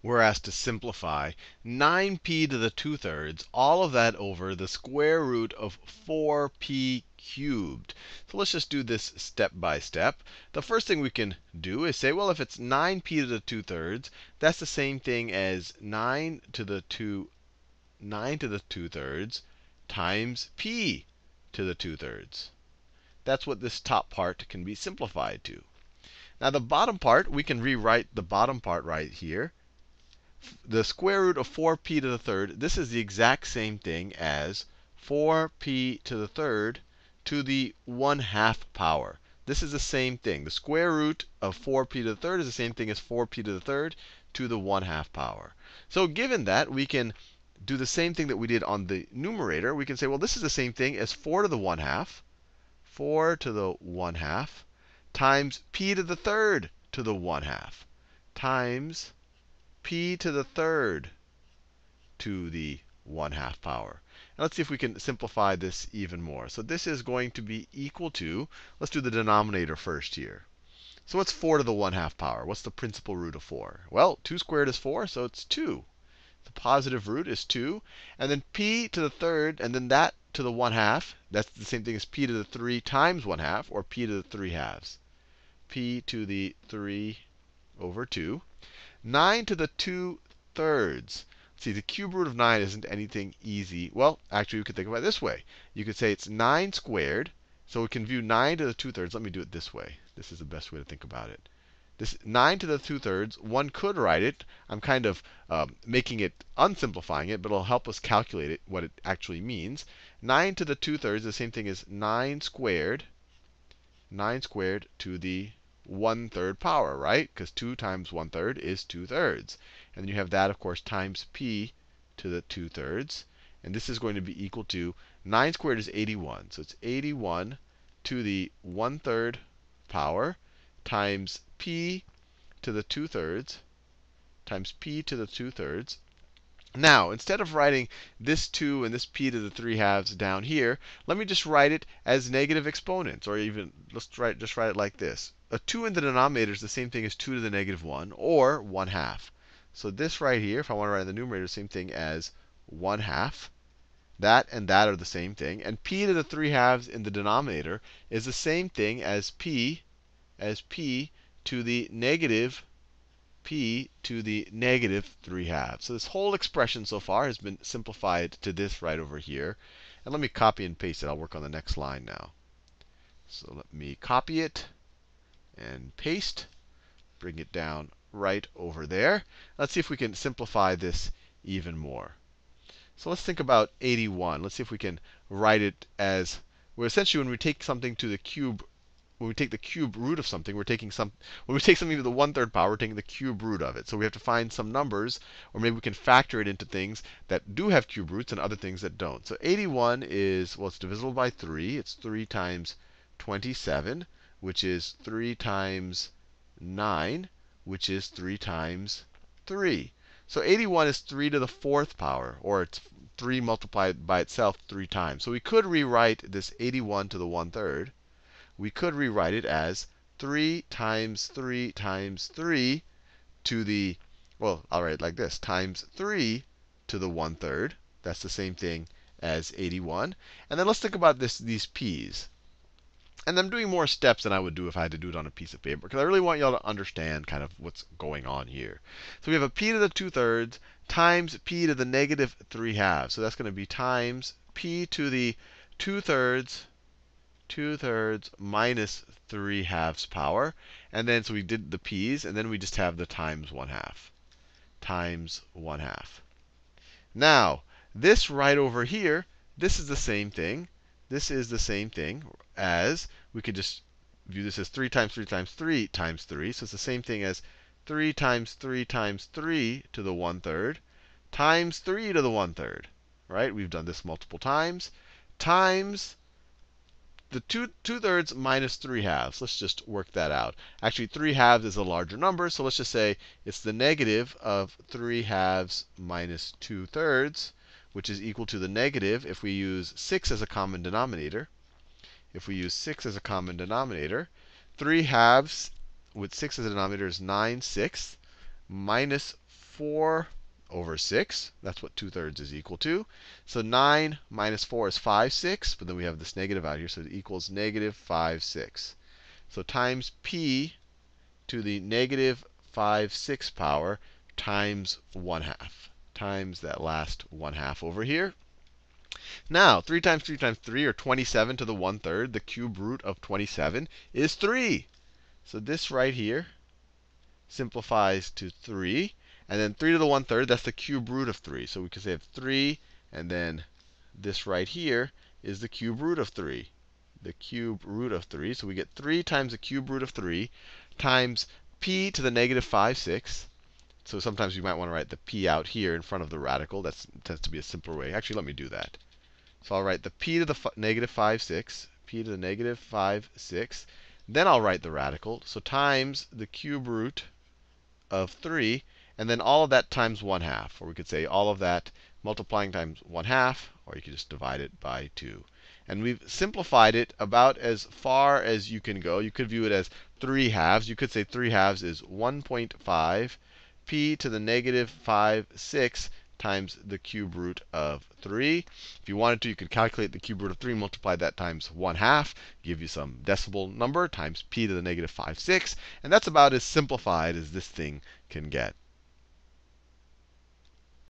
we're asked to simplify 9p to the 2 thirds, all of that over the square root of 4p cubed. So let's just do this step by step. The first thing we can do is say, well, if it's 9p to the 2 thirds, that's the same thing as 9 to the 2, 9 to the 2 thirds times p to the 2 thirds. That's what this top part can be simplified to. Now the bottom part, we can rewrite the bottom part right here. The square root of 4p to the third, this is the exact same thing as 4p to the third to the 1 half power. This is the same thing. The square root of 4p to the third is the same thing as 4p to the third to the 1 half power. So given that, we can do the same thing that we did on the numerator. We can say, well, this is the same thing as 4 to the 1 half, 4 to the 1 half, times p to the third to the 1 half, times p to the third to the 1 half power. And let's see if we can simplify this even more. So this is going to be equal to, let's do the denominator first here. So what's 4 to the 1 half power? What's the principal root of 4? Well, 2 squared is 4, so it's 2. The positive root is 2. And then p to the third, and then that to the 1 half. That's the same thing as p to the 3 times 1 half, or p to the 3 halves. p to the 3 over 2. 9 to the 2 thirds. See, the cube root of 9 isn't anything easy. Well, actually, we could think about it this way. You could say it's 9 squared. So we can view 9 to the 2 thirds. Let me do it this way. This is the best way to think about it. This 9 to the 2 thirds, one could write it. I'm kind of um, making it, unsimplifying it, but it'll help us calculate it, what it actually means. 9 to the 2 thirds the same thing as 9 squared, 9 squared to the 1 third power, right? Because 2 times 1 third is 2 thirds. And then you have that, of course, times p to the 2 thirds. And this is going to be equal to 9 squared is 81. So it's 81 to the 1 third power times p to the 2 thirds times p to the 2 thirds now, instead of writing this 2 and this p to the 3 halves down here, let me just write it as negative exponents. Or even, let's write, just write it like this. A 2 in the denominator is the same thing as 2 to the negative 1, or 1 half. So this right here, if I want to write in the numerator, the same thing as 1 half. That and that are the same thing. And p to the 3 halves in the denominator is the same thing as p, as p to the negative p to the negative 3 halves. So this whole expression so far has been simplified to this right over here. And let me copy and paste it. I'll work on the next line now. So let me copy it and paste. Bring it down right over there. Let's see if we can simplify this even more. So let's think about 81. Let's see if we can write it as, well, essentially when we take something to the cube when we take the cube root of something, we're taking some, when we take something to the 1 third power, we're taking the cube root of it. So we have to find some numbers, or maybe we can factor it into things that do have cube roots and other things that don't. So 81 is, well, it's divisible by 3. It's 3 times 27, which is 3 times 9, which is 3 times 3. So 81 is 3 to the 4th power, or it's 3 multiplied by itself 3 times. So we could rewrite this 81 to the 1 third we could rewrite it as 3 times 3 times 3 to the, well, I'll write it like this, times 3 to the 1 third. That's the same thing as 81. And then let's think about this, these p's. And I'm doing more steps than I would do if I had to do it on a piece of paper, because I really want y'all to understand kind of what's going on here. So we have a p to the 2 thirds times p to the negative 3 halves. So that's going to be times p to the 2 thirds 2 thirds minus 3 halves power. And then so we did the p's, and then we just have the times 1 half. Times 1 half. Now, this right over here, this is the same thing. This is the same thing as, we could just view this as 3 times 3 times 3 times 3. So it's the same thing as 3 times 3 times 3 to the 1 third times 3 to the 1 third. Right? We've done this multiple times. Times the 2, 2 thirds minus 3 halves. Let's just work that out. Actually, 3 halves is a larger number, so let's just say it's the negative of 3 halves minus 2 thirds, which is equal to the negative if we use 6 as a common denominator. If we use 6 as a common denominator, 3 halves with 6 as a denominator is 9 sixths minus 4 over 6. That's what 2 thirds is equal to. So 9 minus 4 is 5 6, but then we have this negative out here, so it equals negative 5 6. So times p to the negative 5 6 power times 1 half, times that last 1 half over here. Now, 3 times 3 times 3, or 27 to the 1 third, the cube root of 27 is 3. So this right here simplifies to 3. And then 3 to the 1 third, that's the cube root of 3. So we can say 3, and then this right here is the cube root of 3. The cube root of 3. So we get 3 times the cube root of 3 times p to the negative 5 6. So sometimes you might want to write the p out here in front of the radical. That tends to be a simpler way. Actually, let me do that. So I'll write the p to the negative 5 6, p to the negative 5 6. Then I'll write the radical. So times the cube root of 3, and then all of that times 1 half. Or we could say all of that multiplying times 1 half, or you could just divide it by 2. And we've simplified it about as far as you can go. You could view it as 3 halves. You could say 3 halves is 1.5 p to the negative 5 6 times the cube root of 3. If you wanted to, you could calculate the cube root of 3, multiply that times 1 half, give you some decimal number times p to the negative 5 6. And that's about as simplified as this thing can get.